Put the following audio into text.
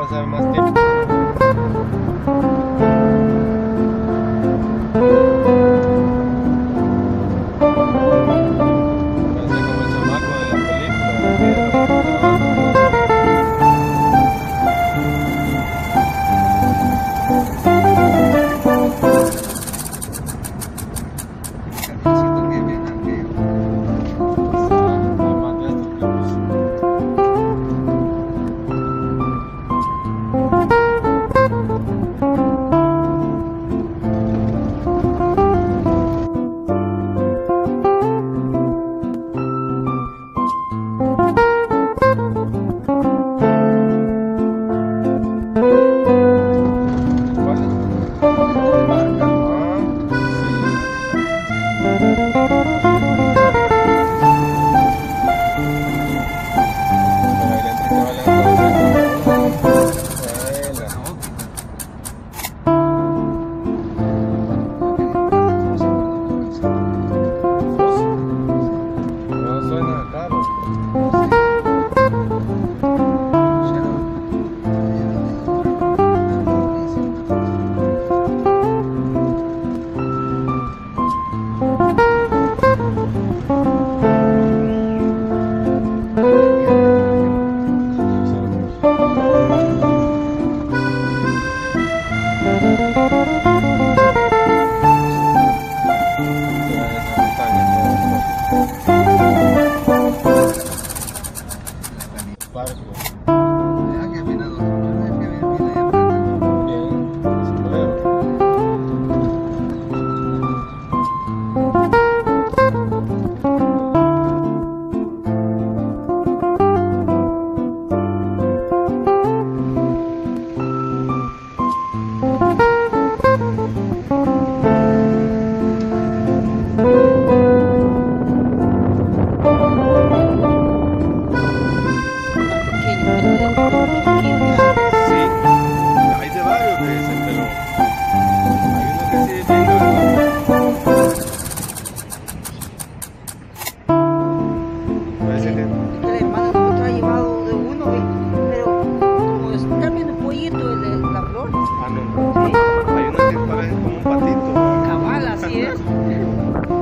ございます。是